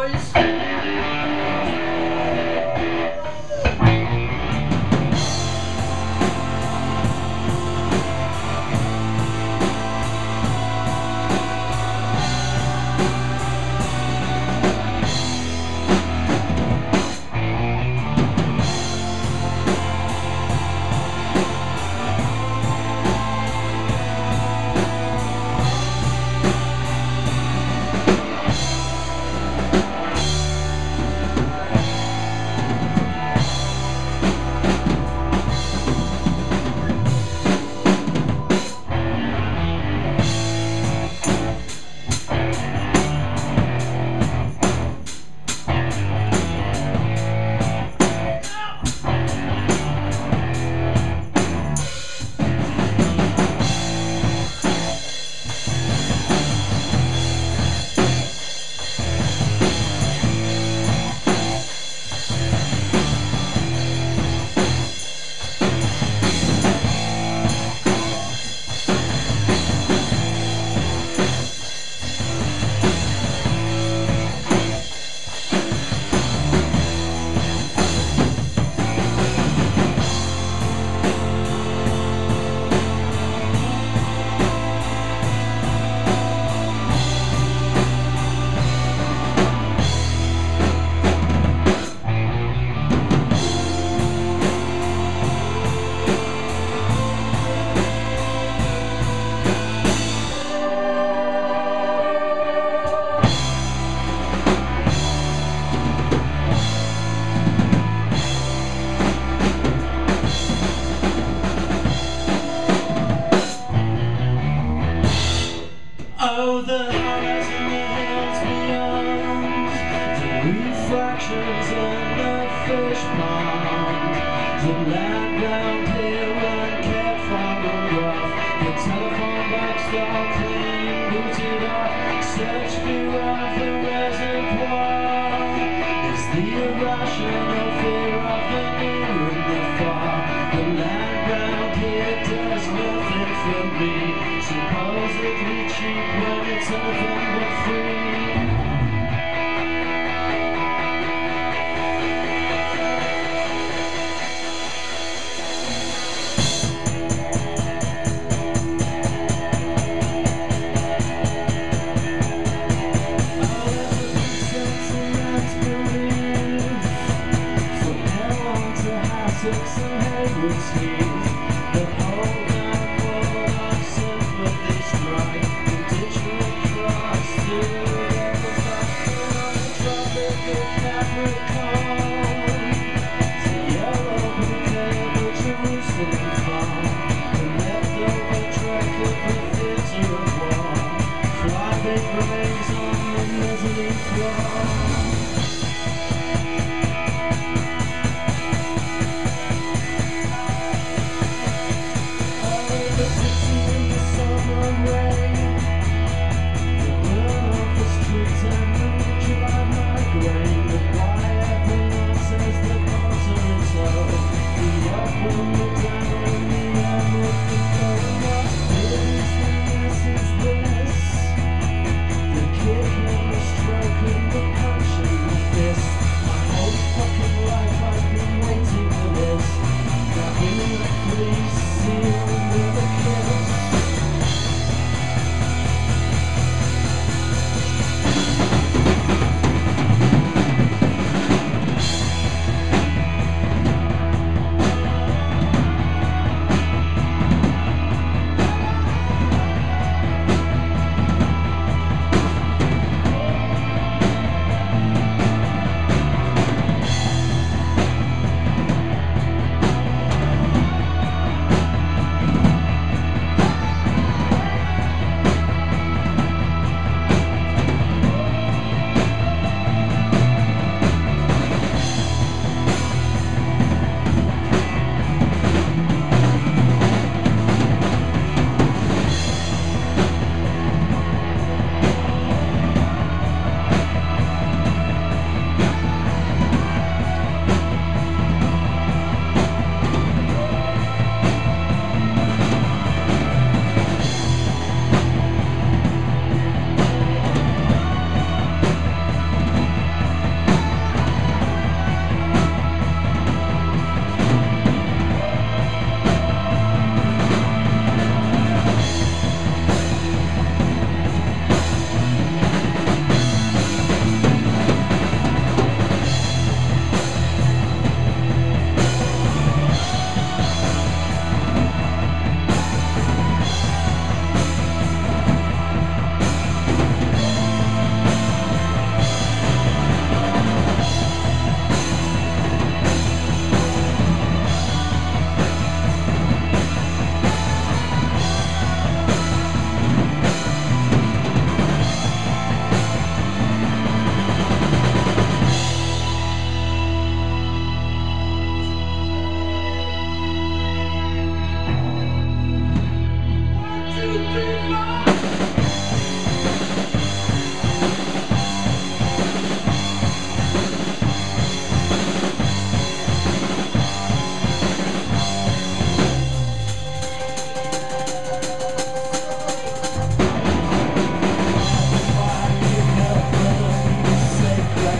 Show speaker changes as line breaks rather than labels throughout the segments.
boys. The land round here the The telephone box all clean, booted off Search for of the reservoir. Is the irrational fear of the new and the far The land here does nothing for me. Supposedly cheap when it's anything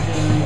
Thank you.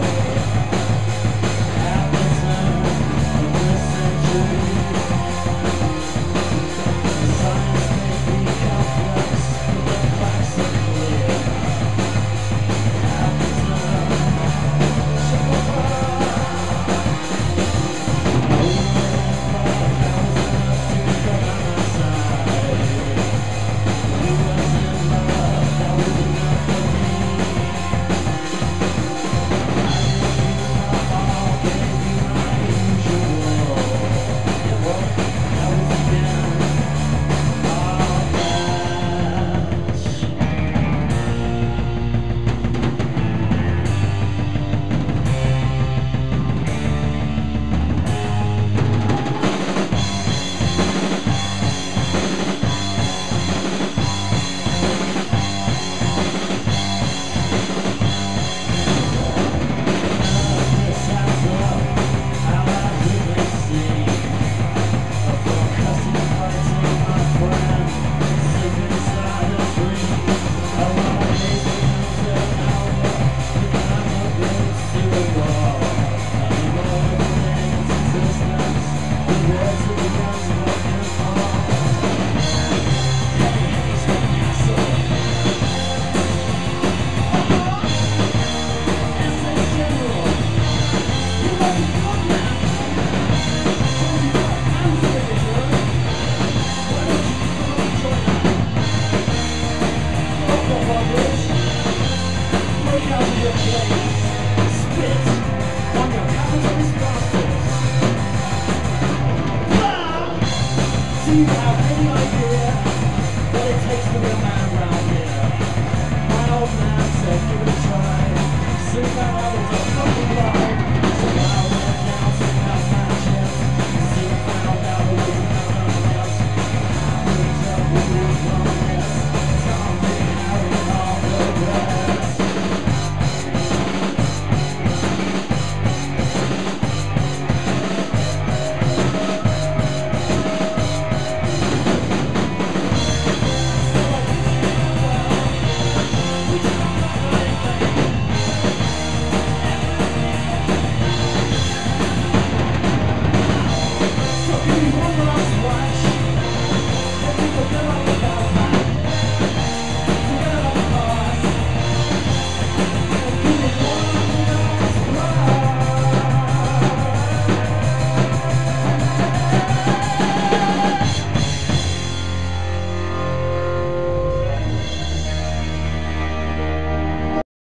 see how